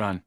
run.